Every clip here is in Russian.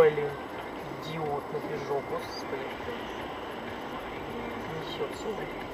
Блин, идиот набежал, господи. Несется. Ебать,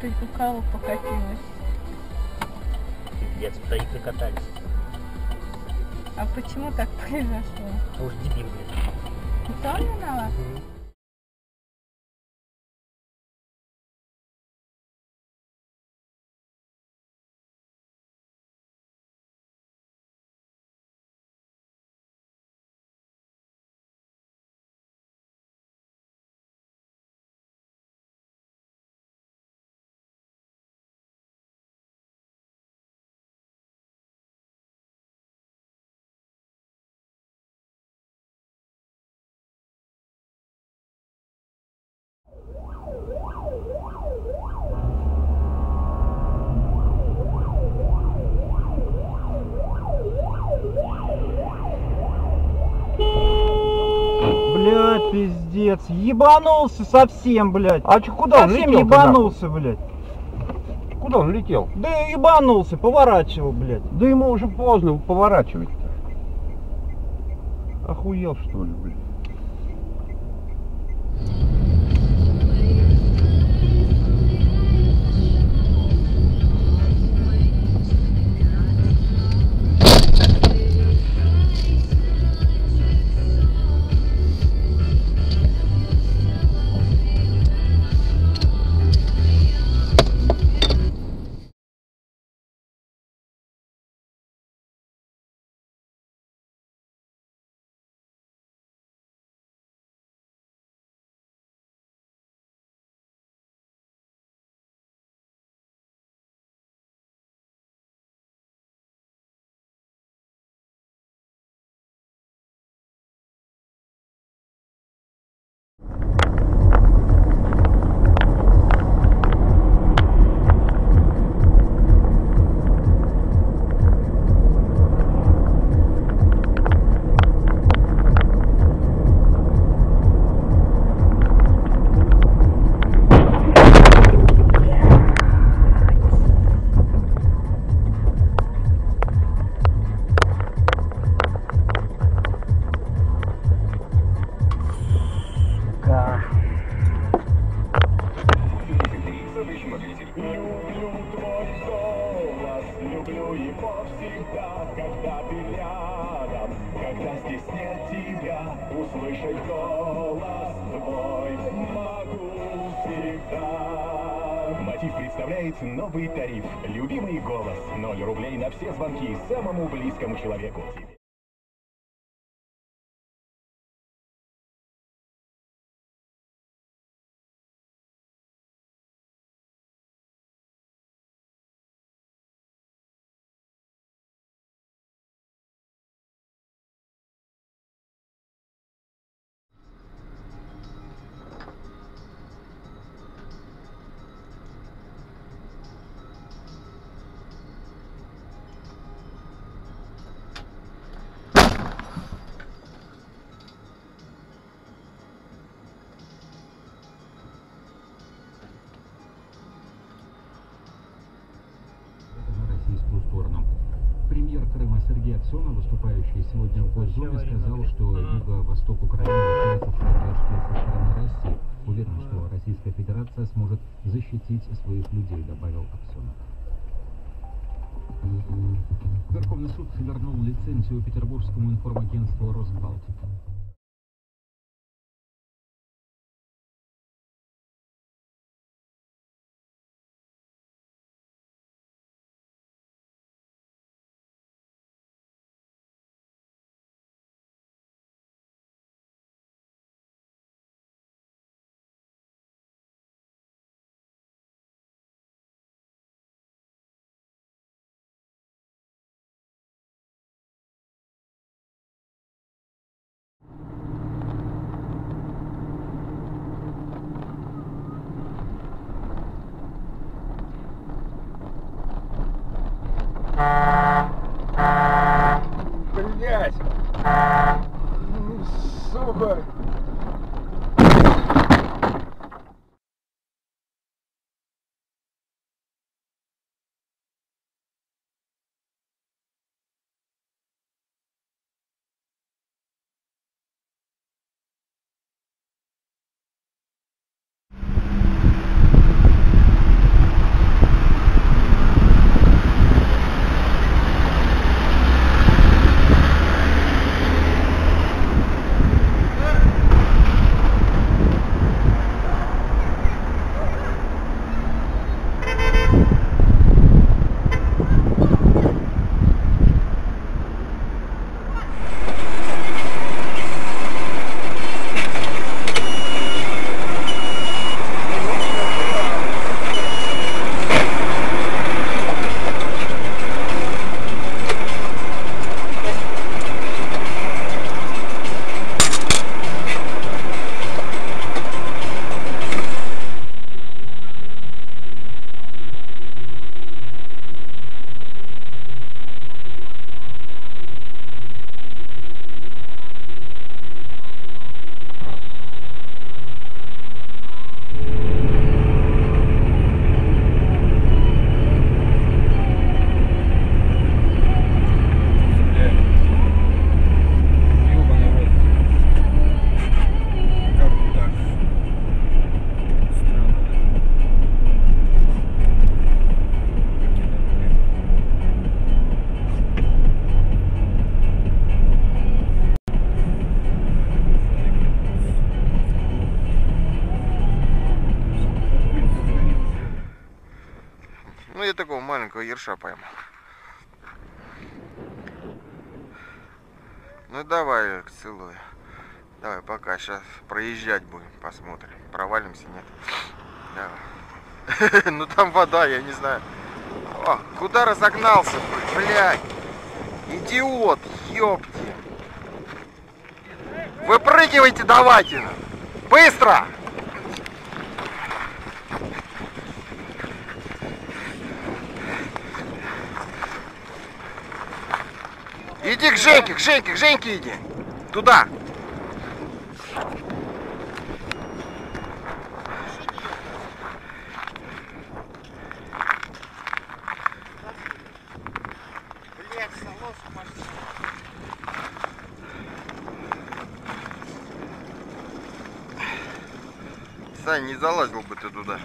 Это у кого покатилось? Пиздец, проехали катались. А почему так произошло? Уж дебил, блядь. Кто виноват? Блядь, пиздец. Ебанулся совсем, блядь. А чё, куда он совсем летел-то, ебанулся, блядь. Куда он летел? Да ебанулся, поворачивал, блядь. Да ему уже поздно поворачивать-то. Охуел что ли, блядь? Люблю его всегда, когда ты рядом, когда здесь нет тебя, услышать голос твой могу всегда. Мотив представляет новый тариф. Любимый голос. 0 рублей на все звонки самому близкому человеку. Выступающий сегодня в Госдуме, сказал, что юго-восток Украины нуждается в поддержке со стороны России. Уверен, что Российская Федерация сможет защитить своих людей, добавил Аксенов. Верховный суд вернул лицензию петербургскому информагентству «Росбалтика». so quick. Ерша поймал. Ну давай, целую. Давай, пока. Сейчас проезжать будем, посмотрим. Провалимся, нет. Давай. Ну там вода, я не знаю. О, куда разогнался, блядь? Идиот, ёпти. Выпрыгивайте давайте. Быстро! Иди к Женьке, к Женьке, к Женьке иди. Туда. Сань, не залазил бы ты туда.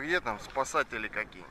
Где там спасатели какие?